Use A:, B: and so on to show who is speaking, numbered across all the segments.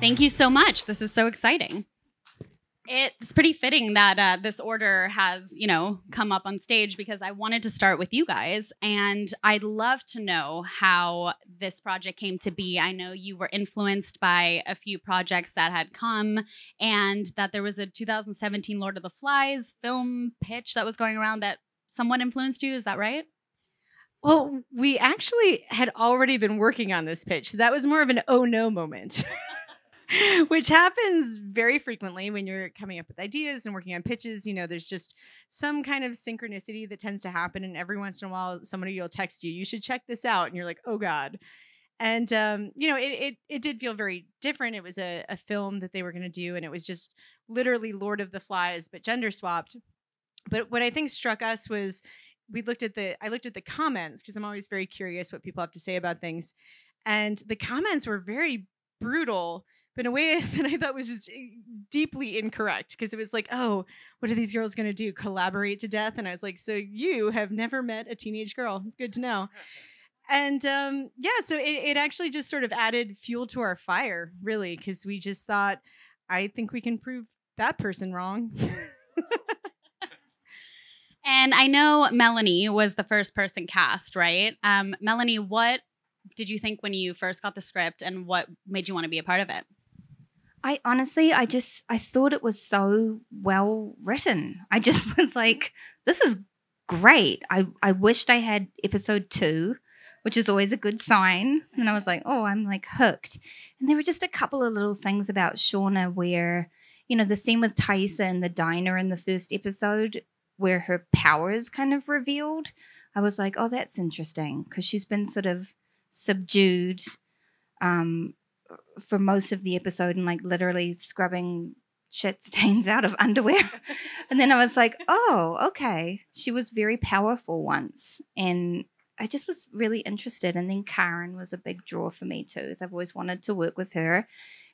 A: Thank you so much. This is so exciting. It's pretty fitting that uh, this order has, you know, come up on stage because I wanted to start with you guys, and I'd love to know how this project came to be. I know you were influenced by a few projects that had come, and that there was a 2017 Lord of the Flies film pitch that was going around that somewhat influenced you. Is that right?
B: Well, we actually had already been working on this pitch. So that was more of an oh no moment. which happens very frequently when you're coming up with ideas and working on pitches. You know, there's just some kind of synchronicity that tends to happen. And every once in a while, somebody will text you, you should check this out. And you're like, oh God. And, um, you know, it, it, it did feel very different. It was a, a film that they were going to do, and it was just literally Lord of the Flies, but gender swapped. But what I think struck us was we looked at the, I looked at the comments because I'm always very curious what people have to say about things. And the comments were very brutal but in a way that I thought was just eh, deeply incorrect because it was like, oh, what are these girls going to do? Collaborate to death? And I was like, so you have never met a teenage girl. Good to know. And um, yeah, so it, it actually just sort of added fuel to our fire, really, because we just thought, I think we can prove that person wrong.
A: and I know Melanie was the first person cast, right? Um, Melanie, what did you think when you first got the script and what made you want to be a part of it?
C: I honestly, I just, I thought it was so well written. I just was like, this is great. I, I wished I had episode two, which is always a good sign. And I was like, oh, I'm like hooked. And there were just a couple of little things about Shauna where, you know, the scene with Taissa in the diner in the first episode where her powers kind of revealed. I was like, oh, that's interesting because she's been sort of subdued um, for most of the episode and like literally scrubbing shit stains out of underwear. and then I was like, oh, okay. She was very powerful once. And I just was really interested. And then Karyn was a big draw for me too, as I've always wanted to work with her.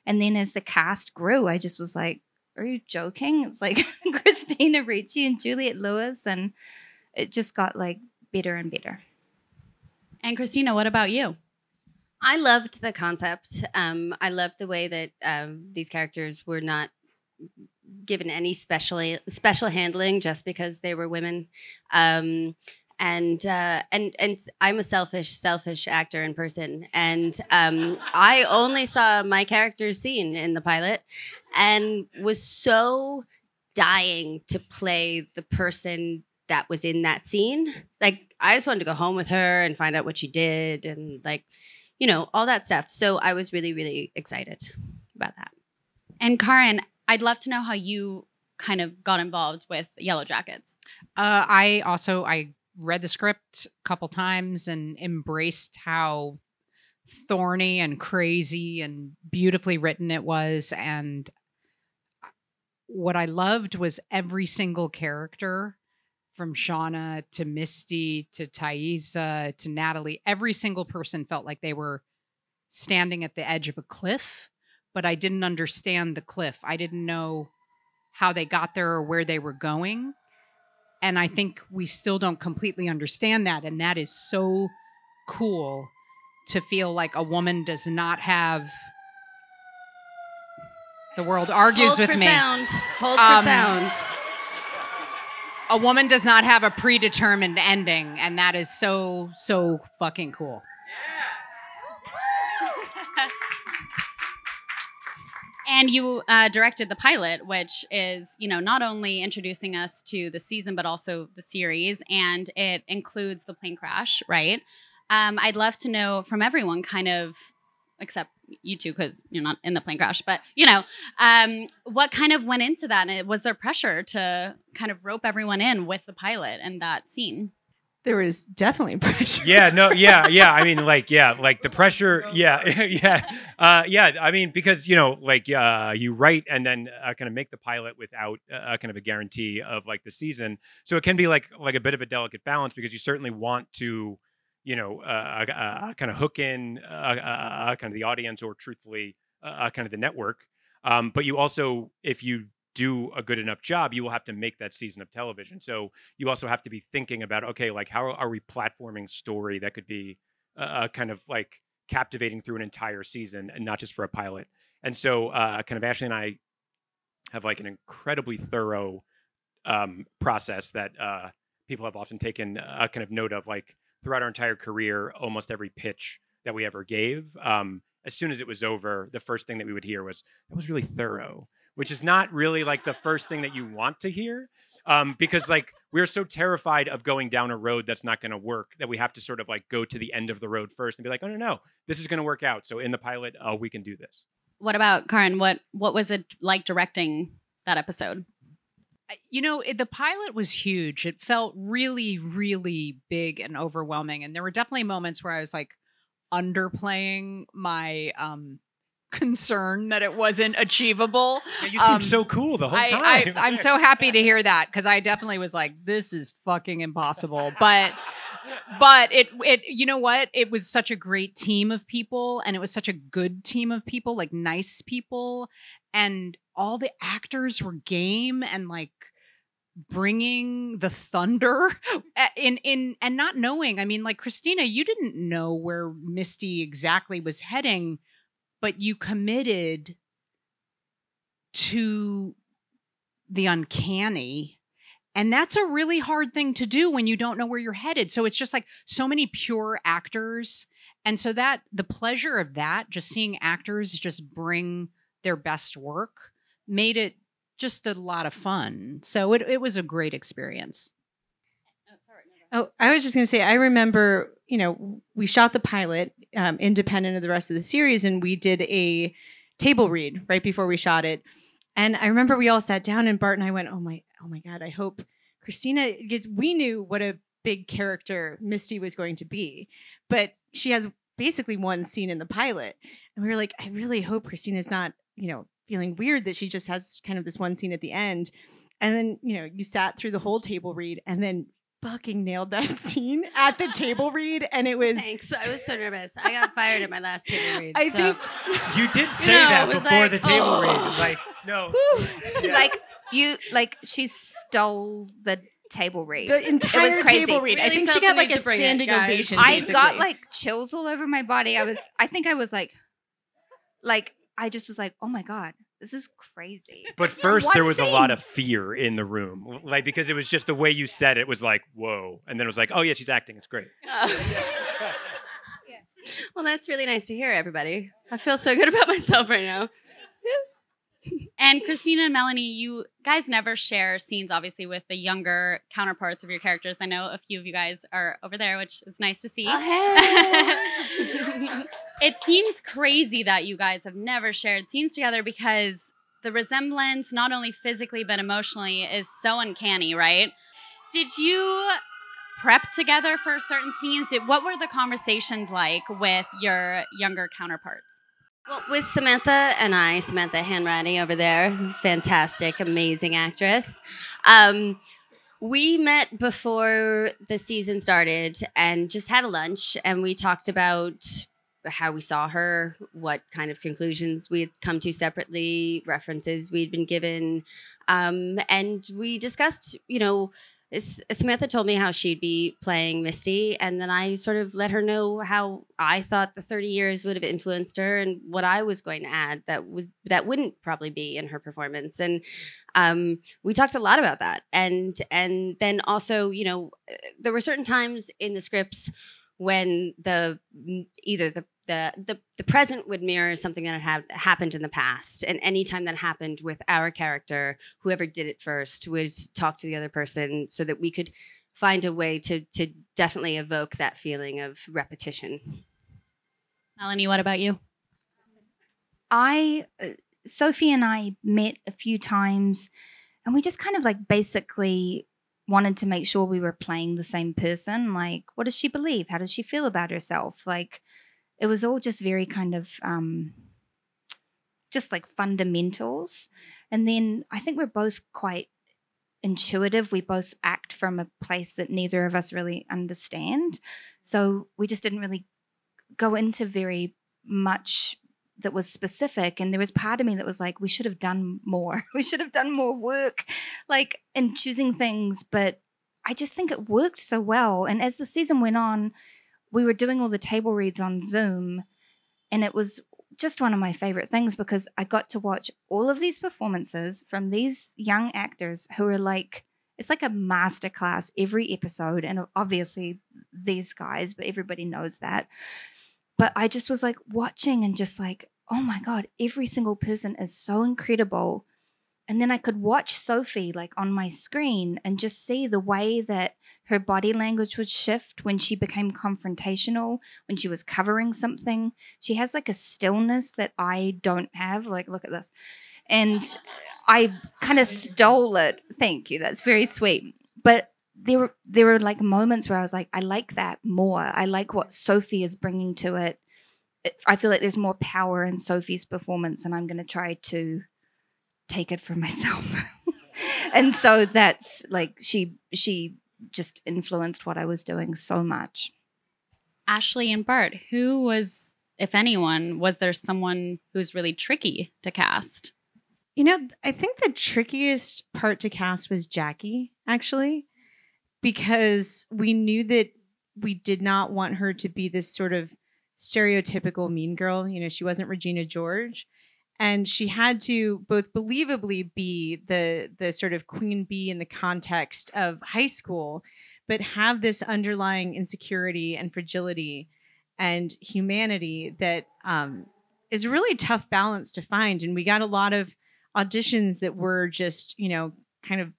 C: And then as the cast grew, I just was like, are you joking? It's like Christina Ricci and Juliette Lewis. And it just got like better and better.
A: And Christina, what about you?
D: I loved the concept. Um, I loved the way that um, these characters were not given any special special handling just because they were women. Um, and uh, and and I'm a selfish, selfish actor in person, and um, I only saw my character's scene in the pilot, and was so dying to play the person that was in that scene. Like I just wanted to go home with her and find out what she did, and like you know, all that stuff. So I was really, really excited about that.
A: And Karyn, I'd love to know how you kind of got involved with Yellowjackets.
E: Uh, I also I read the script a couple times and embraced how thorny and crazy and beautifully written it was and what I loved was every single character from Shauna to Misty to Taissa to Natalie, every single person felt like they were standing at the edge of a cliff, but I didn't understand the cliff. I didn't know how they got there or where they were going. And I think we still don't completely understand that. And that is so cool to feel like a woman does not have. The world argues with me.
D: Hold
E: with
D: for
E: me.
D: Sound. Hold
E: Um,
D: for sound.
E: A woman does not have a predetermined ending and that is so so fucking cool
A: And you uh, directed the pilot, which is, you know, not only introducing us to the season, but also the series. And it includes the plane crash, right? Um, I'd love to know from everyone, kind of, except you two, because you're not in the plane crash, but, you know, um, what kind of went into that? And was there pressure to kind of rope everyone in with the pilot and that scene?
B: there was definitely pressure.
F: yeah no yeah yeah i mean like yeah like the pressure yeah yeah uh yeah i mean because you know like uh you write and then uh, kind of make the pilot without uh, kind of a guarantee of like the season so it can be like like a bit of a delicate balance because you certainly want to you know uh, uh, kind of hook in uh, uh, kind of the audience or truthfully uh, kind of the network Um, but you also, if you do a good enough job, you will have to make that season of television. So you also have to be thinking about, okay, like how are we platforming story that could be uh, kind of like captivating through an entire season and not just for a pilot. And so, uh, kind of Ashley and I have like an incredibly thorough um, process that uh, people have often taken a kind of note of, like throughout our entire career, almost every pitch that we ever gave. Um, as soon as it was over, the first thing that we would hear was, that was really thorough, which is not really like the first thing that you want to hear. Um, because like we're so terrified of going down a road that's not going to work that we have to sort of like go to the end of the road first and be like, oh no, no, this is going to work out. So in the pilot, oh, we can do this.
A: What about Karyn? What what was it like directing that episode?
E: You know it, the pilot was huge. It felt really really big and overwhelming and there were definitely moments where i was like underplaying my um concern that it wasn't achievable.
F: Yeah, you seem
E: Um,
F: so cool the whole
E: I,
F: time.
E: I, i'm so happy to hear that because i definitely was like this is fucking impossible. But but it it you know what? It was such a great team of people and it was such a good team of people like nice people and all the actors were game and like bringing the thunder in in and not knowing i mean like christina you didn't know where misty exactly was heading but you committed to the uncanny and that's a really hard thing to do when you don't know where you're headed. So it's just like so many pure actors. And so that the pleasure of that, just seeing actors just bring their best work, made it just a lot of fun. So it, it was a great experience.
B: Oh, I was just going to say, I remember, you know, we shot the pilot um, independent of the rest of the series, and we did a table read right before we shot it. And I remember we all sat down, and Bart and I went, "Oh my, oh my God! I hope Christina," because we knew what a big character Misty was going to be, but she has basically one scene in the pilot, and we were like, "I really hope Christina's not, you know, feeling weird that she just has kind of this one scene at the end." And then, you know, you sat through the whole table read, and then fucking nailed that scene at the table read, and it was.
D: Thanks. I was so nervous. I got fired at my last table read.
B: I
D: so-
B: think
F: you did say
D: know,
F: that
D: was
F: before
D: like,
F: the table
D: oh.
F: read. Like, no. Yeah.
C: like you like she stole the table read
B: the entire
C: crazy.
B: table read. I think she got like a
D: to it,
B: standing
D: guys.
B: ovation.
C: I got like chills all over my body. I was I think I was like like I just was like, "Oh my god, this is crazy."
F: But first, there was a lot of fear in the room, like because it was just the way you said it was like, "Whoa," and then it was like, "Oh yeah, she's acting. It's great."
D: Oh. Well, that's really nice to hear, everybody. I feel so good about myself right now.
A: And Christina and Melanie, you guys never share scenes, obviously, with the younger counterparts of your characters. I know a few of you guys are over there, which is nice to see. Oh, it seems crazy that you guys have never shared scenes together because the resemblance, not only physically but emotionally, is so uncanny, right? Did you prep together for certain scenes? Did, what were the conversations like with your younger counterparts?
D: Well, with Samantha and I, Samantha Hanratty over there, fantastic, amazing actress. Um, we met before the season started and just had a lunch, and we talked about how we saw her, what kind of conclusions we had come to separately, references we'd been given, um, and we discussed, you know. Samantha told me how she'd be playing Misty, and then I sort of let her know how I thought the 30 years would have influenced her and what I was going to add that was that wouldn't probably be in her performance. And um, we talked a lot about that. And and then also, you know, uh, there were certain times in the scripts when the either the the, the, the present would mirror something that had happened in the past. And anytime that happened with our character, whoever did it first would talk to the other person so that we could find a way to, to definitely evoke that feeling of repetition.
A: Melanie, what about you?
C: I, uh, Sophie and I met a few times, and we just kind of like basically wanted to make sure we were playing the same person. Like, what does she believe? How does she feel about herself? Like, it was all just very kind of, um, just like fundamentals. And then I think we're both quite intuitive. We both act from a place that neither of us really understand. So we just didn't really go into very much that was specific and there was part of me that was like we should have done more we should have done more work like in choosing things but i just think it worked so well and as the season went on we were doing all the table reads on zoom and it was just one of my favorite things because i got to watch all of these performances from these young actors who are like it's like a master class every episode and obviously these guys but everybody knows that but I just was like watching and just like, oh my God, every single person is so incredible. And then I could watch Sophie like on my screen and just see the way that her body language would shift when she became confrontational, when she was covering something. She has like a stillness that I don't have. Like, look at this. And I kind of stole it. Thank you. That's very sweet. But there were there were like moments where I was like, I like that more. I like what Sophie is bringing to it. I feel like there's more power in Sophie's performance, and I'm going to try to take it for myself. and so that's like she she just influenced what I was doing so much.
A: Ashley and Bart, who was, if anyone, was there someone who's really tricky to cast?
B: You know, I think the trickiest part to cast was Jackie, actually because we knew that we did not want her to be this sort of stereotypical mean girl. You know, she wasn't Regina George. And she had to both believably be the the sort of queen bee in the context of high school, but have this underlying insecurity and fragility and humanity that um, is a really tough balance to find. And we got a lot of auditions that were just, you know, kind of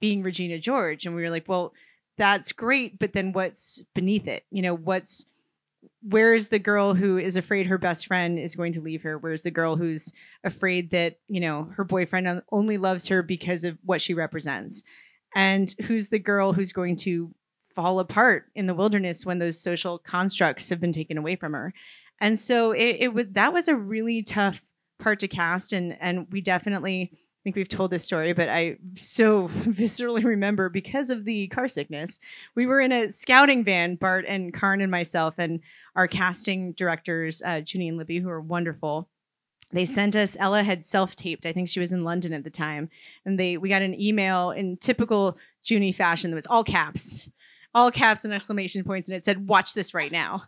B: being Regina George. And we were like, well, that's great, but then what's beneath it? You know, what's where's the girl who is afraid her best friend is going to leave her? Where's the girl who's afraid that, you know, her boyfriend only loves her because of what she represents? And who's the girl who's going to fall apart in the wilderness when those social constructs have been taken away from her? And so it, it was that was a really tough part to cast and and we definitely think we've told this story, but I so viscerally remember because of the car sickness. We were in a scouting van, Bart and Karyn and myself, and our casting directors, uh, Junie and Libby, who are wonderful. They sent us. Ella had self-taped. I think she was in London at the time, and they we got an email in typical Junie fashion that was all caps, all caps and exclamation points, and it said, "Watch this right now."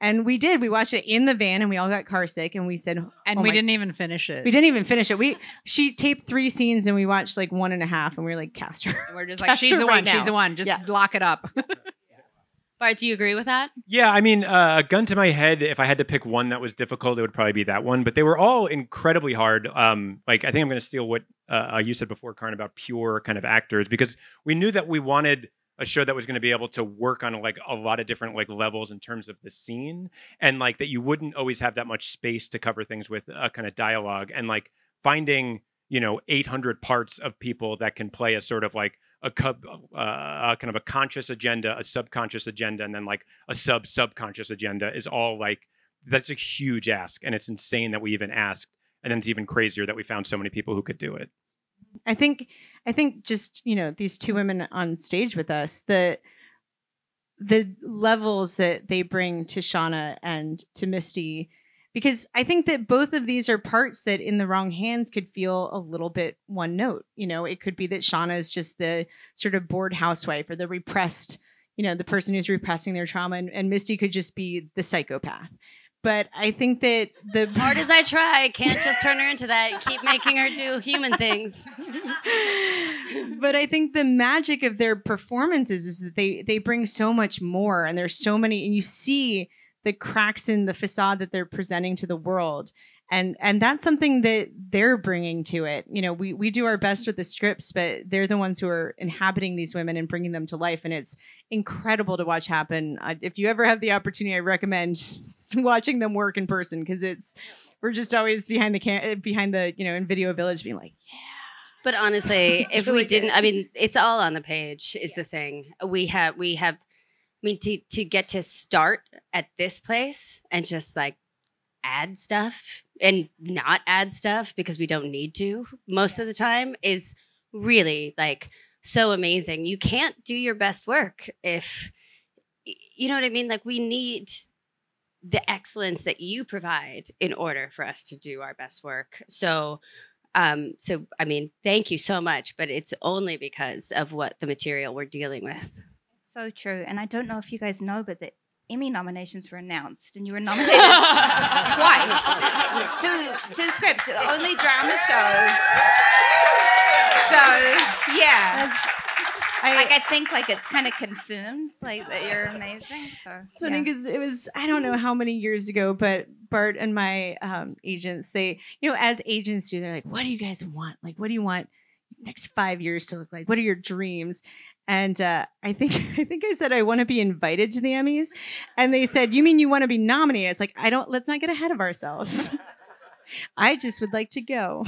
B: And we did. We watched it in the van, and we all got car sick. And we said,
E: and
B: oh
E: we
B: my-
E: didn't even finish it.
B: We didn't even finish it. We she taped three scenes, and we watched like one and a half, and we were like, cast her.
E: And we're just like,
B: Cast
E: she's
B: her
E: the
B: right
E: one.
B: now.
E: She's the one. Just
B: Yeah.
E: lock it up.
A: Bart, do you agree with that?
F: Yeah, I mean, uh, a gun to my head. If I had to pick one that was difficult, it would probably be that one. But they were all incredibly hard. Um, like I think I'm going to steal what uh, you said before, Karyn, about pure kind of actors, because we knew that we wanted a show that was going to be able to work on like a lot of different like levels in terms of the scene, and like that you wouldn't always have that much space to cover things with a kind of dialogue, and like finding you know 800 parts of people that can play a sort of like a cub, uh, uh, kind of a conscious agenda, a subconscious agenda, and then like a sub subconscious agenda is all like that's a huge ask, and it's insane that we even asked, and then it's even crazier that we found so many people who could do it.
B: I think I think just you know these two women on stage with us the the levels that they bring to Shauna and to Misty because I think that both of these are parts that in the wrong hands could feel a little bit one note. You know, it could be that Shauna is just the sort of bored housewife or the repressed, you know, the person who's repressing their trauma and, and Misty could just be the psychopath. But I think that the
D: Hard as I try, can't just turn her into that. Keep making her do human things.
B: but I think the magic of their performances is that they they bring so much more, and there's so many, and you see the cracks in the facade that they're presenting to the world, and and that's something that they're bringing to it. You know, we we do our best with the scripts, but they're the ones who are inhabiting these women and bringing them to life, and it's incredible to watch happen. Uh, if you ever have the opportunity, I recommend watching them work in person because it's we're just always behind the cam- behind the you know in Video Village being like, Yeah.
D: But honestly, if
B: really
D: we didn't,
B: good.
D: I mean, it's all on the page. Is the thing we have? We have. I mean, to to get to start at this place and just like add stuff and not add stuff because we don't need to most of the time is really like so amazing. You can't do your best work if you know what I mean. Like we need the excellence that you provide in order for us to do our best work. So, um, so I mean, thank you so much, but it's only because of what the material we're dealing with.
C: So true. And I don't know if you guys know, but the Emmy nominations were announced, and you were nominated twice. Two two scripts, the only drama show. So yeah.
B: I,
C: like I think like it's kind of confirmed like that you're amazing. So
B: It's funny because it was I don't know how many years ago, but Bart and my um, agents, they you know as agents do, they're like, "What do you guys want? Like, what do you want next five years to look like? What are your dreams?" And uh, I think I think I said I want to be invited to the Emmys, and they said, "You mean you want to be nominated?" It's like I don't. Let's not get ahead of ourselves. I just would like to go.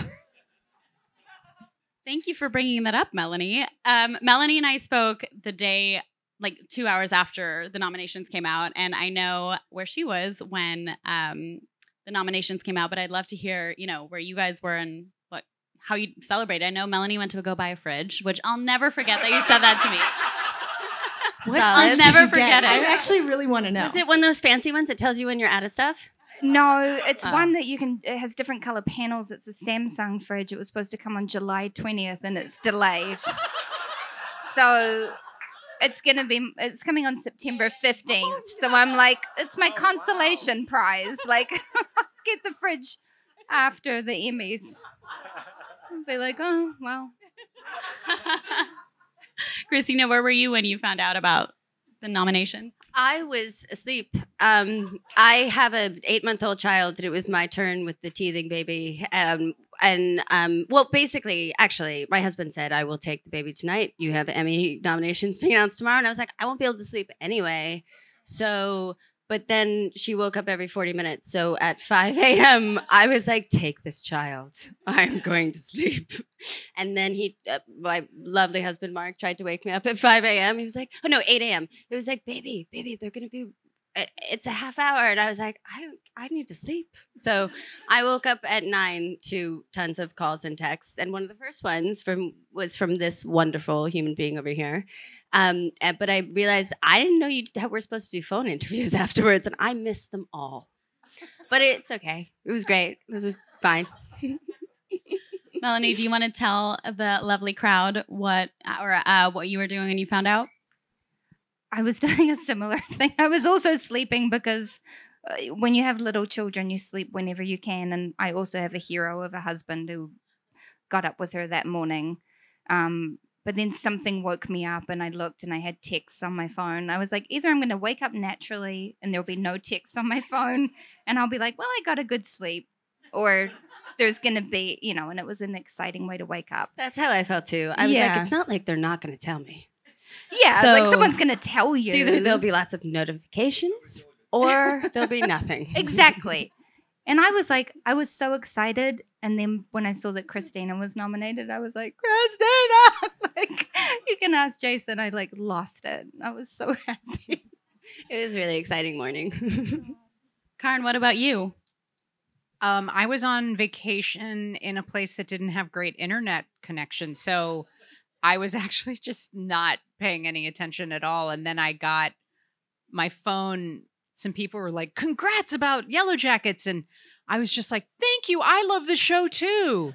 A: Thank you for bringing that up, Melanie. Um, Melanie and I spoke the day, like two hours after the nominations came out, and I know where she was when um, the nominations came out. But I'd love to hear, you know, where you guys were and how you celebrate. I know Melanie went to go buy a fridge, which I'll never forget that you said that to me.
B: What
A: I'll never
B: you get?
A: forget it.
B: I actually really want to know.
D: Was it one of those fancy ones that tells you when you're out of stuff?
C: No, it's
A: Oh.
C: one that you can. It has different color panels. It's a Samsung fridge. It was supposed to come on July twentieth, and it's delayed. so it's gonna be. It's coming on September fifteenth. So I'm like, it's my consolation prize. Like, get the fridge after the Emmys. I'll be like, oh well.
A: Christina, where were you when you found out about the nomination?
D: I was asleep. Um, I have an eight month old child, and it was my turn with the teething baby. Um, and um, well, basically, actually, my husband said, I will take the baby tonight. You have Emmy nominations being announced tomorrow. And I was like, I won't be able to sleep anyway. So, but then she woke up every 40 minutes. So at 5 a.m., I was like, take this child. I'm going to sleep. And then he, uh, my lovely husband, Mark, tried to wake me up at 5 a.m. He was like, oh no, 8 a.m. It was like, baby, baby, they're going to be, it's a half hour. And I was like, I I need to sleep. So I woke up at nine to tons of calls and texts. And one of the first ones from was from this wonderful human being over here. Um, and- but I realized I didn't know you that we're supposed to do phone interviews afterwards, and I missed them all. But it's okay. It was great. It was fine.
A: Melanie, do you want to tell the lovely crowd what or uh, what you were doing when you found out?
C: I was doing a similar thing. I was also sleeping because uh, when you have little children, you sleep whenever you can. And I also have a hero of a husband who got up with her that morning. Um, but then something woke me up, and I looked and I had texts on my phone. I was like, either I'm going to wake up naturally and there'll be no texts on my phone, and I'll be like, well, I got a good sleep, or there's going to be, you know, and it was an exciting way to wake up.
D: That's how I felt too. I was
C: Yeah.
D: like, it's not like they're not going to tell me.
C: Yeah, like someone's going to tell you.
D: Either there'll be lots of notifications or there'll be nothing.
C: exactly. And I was like, I was so excited. And then when I saw that Christina was nominated, I was like, Christina! like, you can ask Jason. I like lost it. I was so happy.
D: It was a really exciting morning.
A: Karyn, what about you?
E: Um, I was on vacation in a place that didn't have great internet connection. So I was actually just not paying any attention at all. And then I got my phone. Some people were like, congrats about Yellowjackets. And I was just like, thank you. I love the show too.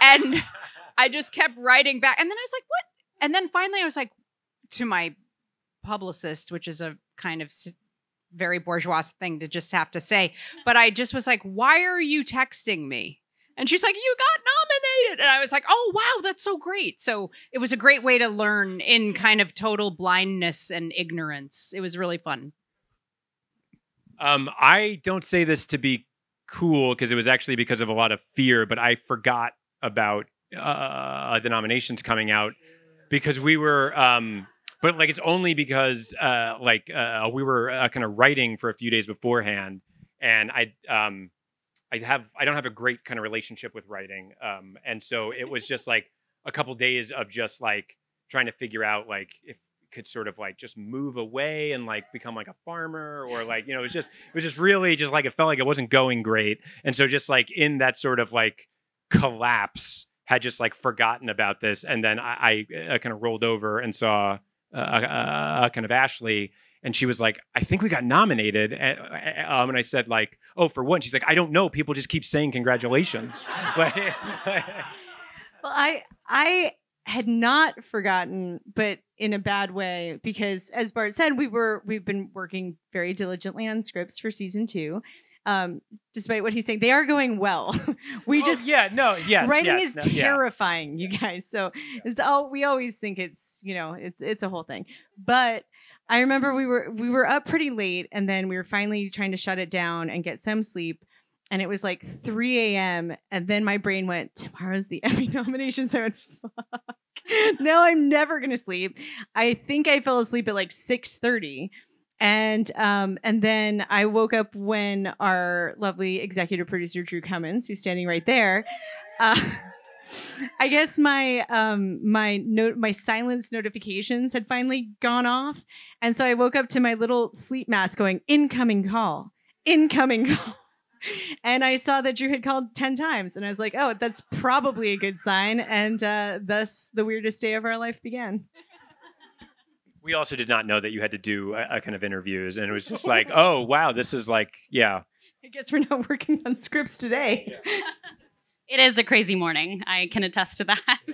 E: and I just kept writing back. And then I was like, what? And then finally I was like, to my publicist, which is a kind of very bourgeois thing to just have to say. But I just was like, why are you texting me? And she's like, you got And I was like, oh, wow, that's so great. So it was a great way to learn in kind of total blindness and ignorance. It was really fun.
F: Um, I don't say this to be cool because it was actually because of a lot of fear, but I forgot about uh, the nominations coming out because we were. Um, but like it's only because uh, like uh, we were uh, kind of writing for a few days beforehand, and I um, I have I don't have a great kind of relationship with writing, um, and so it was just like a couple days of just like trying to figure out like if could sort of like just move away and like become like a farmer or like you know it was just it was just really just like it felt like it wasn't going great and so just like in that sort of like collapse had just like forgotten about this and then i, I uh, kind of rolled over and saw uh, uh, uh, kind of ashley And she was like, I think we got nominated. And, um, and I said, like, oh, for what? And she's like, I don't know. People just keep saying congratulations.
B: Well, I I had not forgotten, but in a bad way, because as Bart said, we were we've been working very diligently on scripts for season two. Um, despite what he's saying, they are going well. we
F: Oh,
B: just
F: yeah, no, yes.
B: writing
F: yes,
B: is
F: no, yeah.
B: terrifying, you guys. So it's all we always think it's you know it's it's a whole thing. But I remember we were we were up pretty late, and then we were finally trying to shut it down and get some sleep. And it was like 3 a.m. And then my brain went, tomorrow's the Emmy nominations. I went, fuck. no, I'm never gonna sleep. I think I fell asleep at like 6:30. And um, and then I woke up when our lovely executive producer Drew Comins, who's standing right there, uh, I guess my um my note my silence notifications had finally gone off, and so I woke up to my little sleep mask going incoming call, incoming call. And I saw that Drew had called 10 times, and I was like, oh, that's probably a good sign. And uh, thus, the weirdest day of our life began.
F: We also did not know that you had to do a, a kind of interviews, and it was just like, oh wow, this is like, yeah,
B: I guess we're not working on scripts today.
A: It is a crazy morning. I can attest to that.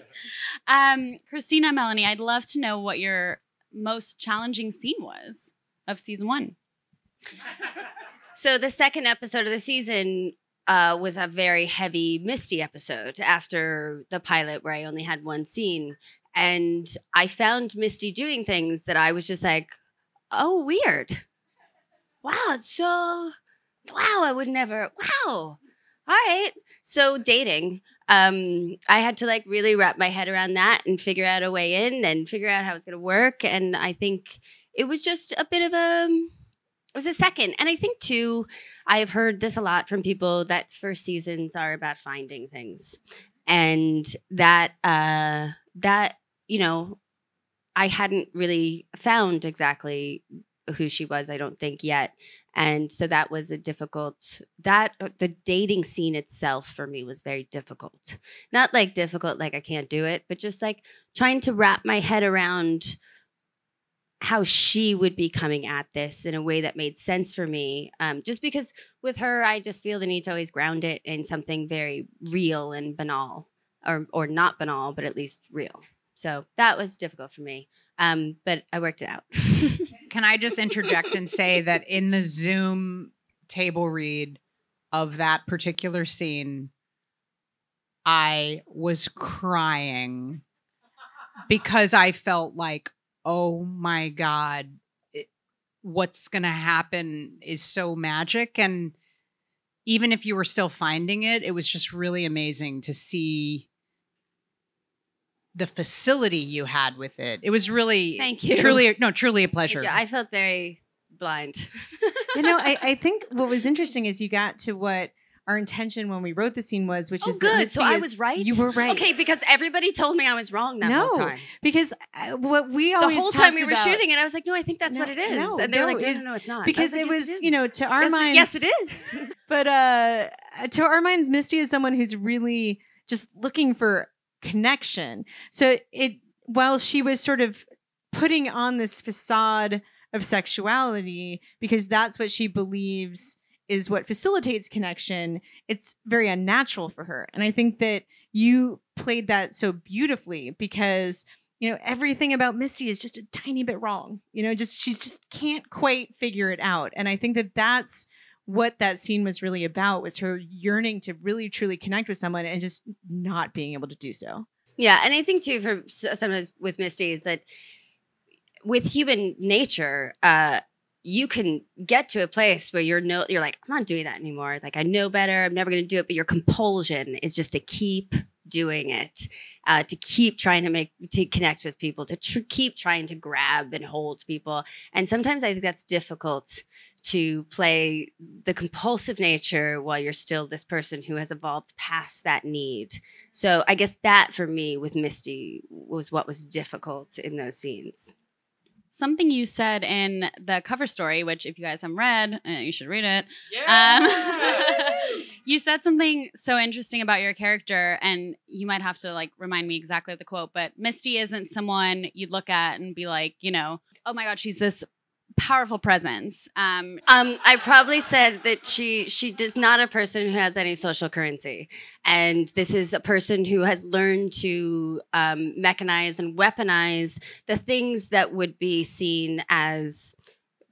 A: Um, Christina, Melanie, I'd love to know what your most challenging scene was of season one.
D: So the second episode of the season uh, was a very heavy Misty episode after the pilot where I only had one scene. And I found Misty doing things that I was just like, oh, weird. Wow, it's so, wow, I would never, wow. All right. So dating, um, I had to like really wrap my head around that and figure out a way in and figure out how it's going to work. And I think it was just a bit of a, it was a second. And I think too, I've heard this a lot from people that first seasons are about finding things. And that uh that, you know, I hadn't really found exactly who she was, I don't think yet. And so that was a difficult that uh, the dating scene itself for me was very difficult. Not like difficult like I can't do it, but just like trying to wrap my head around how she would be coming at this in a way that made sense for me. Um, just because with her, I just feel the need to always ground it in something very real and banal, or or not banal, but at least real. So that was difficult for me. Um, but I worked it out.
E: Can I just interject and say that in the Zoom table read of that particular scene, I was crying because I felt like, oh my God, it, what's going to happen is so magic. And even if you were still finding it, it was just really amazing to see the facility you had with it. It was really
D: Thank you.
E: truly no truly a pleasure.
D: Yeah, I felt very blind.
B: you know, I, I think what was interesting is you got to what our intention when we wrote the scene was, which
D: oh,
B: is that
D: good.
B: Misty
D: So I was right.
B: You were right.
D: Okay, because everybody told me I was wrong that whole
B: No,
D: time.
B: because uh, what we always The
D: whole time we were
B: about-
D: shooting it, I was like, "No, I think that's
B: No,
D: what it is."
B: no,
D: and they're
B: no,
D: like, "No,
B: it's-
D: no, no, it's not." I
B: because
D: like,
B: it
D: "Yes,
B: was, you know, to our
D: yes,
B: minds.
D: Yes, it is.
B: But uh, to our minds, Misty is someone who's really just looking for connection. So it, while she was sort of putting on this facade of sexuality because that's what she believes is what facilitates connection, it's very unnatural for her. And I think that you played that so beautifully because you know everything about Misty is just a tiny bit wrong. You know, just she's just can't quite figure it out. And I think that that's what that scene was really about was her yearning to really truly connect with someone and just not being able to do so.
D: Yeah, and I think too for sometimes with Misty is that with human nature, uh, you can get to a place where you're no, you're like, I'm not doing that anymore. Like I know better. I'm never going to do it. But your compulsion is just to keep doing it, uh, to keep trying to make to connect with people, to tr- keep trying to grab and hold people. And sometimes I think that's difficult to play the compulsive nature while you're still this person who has evolved past that need. So I guess that for me with Misty was what was difficult in those scenes.
A: Something you said in the cover story, which if you guys haven't read, uh, you should read it. Um, you said something so interesting about your character, and you might have to like remind me exactly of the quote. But Misty isn't someone you'd look at and be like, you know, oh my god, she's this powerful presence. Um,
D: Um, I probably said that she she is not a person who has any social currency, and this is a person who has learned to um, mechanize and weaponize the things that would be seen as.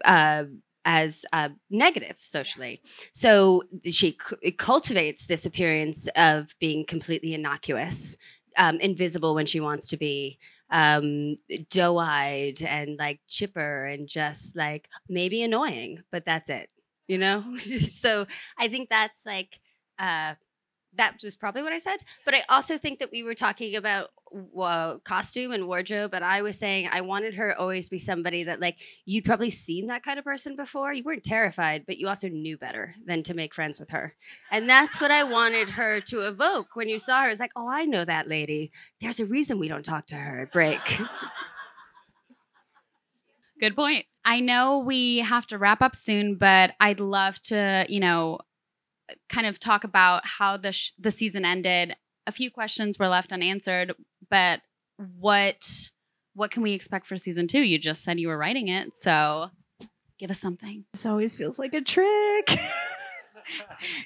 D: Uh, as uh, negative socially. So she c- cultivates this appearance of being completely innocuous, um, invisible when she wants to be, um, doe eyed and like chipper and just like maybe annoying, but that's it, you know? so I think that's like, uh, that was probably what I said. But I also think that we were talking about uh, costume and wardrobe, and I was saying I wanted her always be somebody that like you'd probably seen that kind of person before. You weren't terrified, but you also knew better than to make friends with her, and that's what I wanted her to evoke when you saw her. It's like, oh, I know that lady. There's a reason we don't talk to her at break.
A: Good point. I know we have to wrap up soon, but I'd love to, you know, kind of talk about how the sh- the season ended. A few questions were left unanswered, but what what can we expect for season 2? You just said you were writing it, so give us something.
B: This always feels like a trick.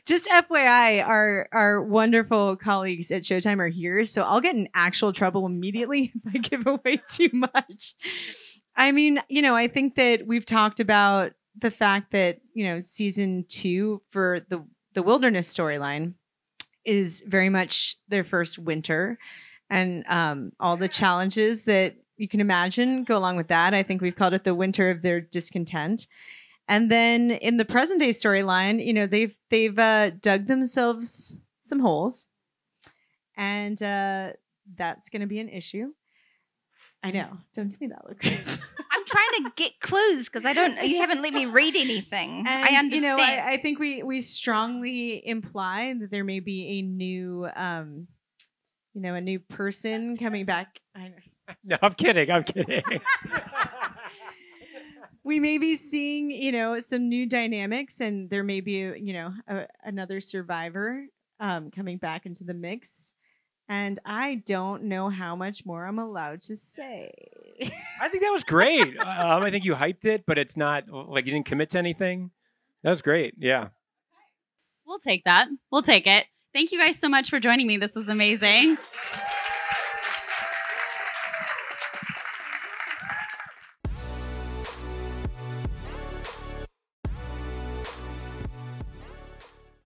B: Just FYI, our our wonderful colleagues at Showtime are here, so I'll get in actual trouble immediately if I give away too much. I mean, you know, I think that we've talked about the fact that you know season two for the the wilderness storyline is very much their first winter, and um, all the challenges that you can imagine go along with that. I think we've called it the winter of their discontent. And then in the present day storyline, you know, they've they've uh, dug themselves some holes, and uh, that's going to be an issue. I know. Don't give me that look.
C: I'm trying to get clues because I don't. You haven't let me read anything.
B: And,
C: I understand.
B: You know, I, I think we we strongly imply that there may be a new, um, you know, a new person coming back. I know.
F: No, I'm kidding. I'm kidding.
B: we may be seeing, you know, some new dynamics, and there may be, you know, a, another survivor um, coming back into the mix. And I don't know how much more I'm allowed to say.
F: I think that was great. Um, I think you hyped it, but it's not like you didn't commit to anything. That was great. Yeah.
A: We'll take that. We'll take it. Thank you guys so much for joining me. This was amazing.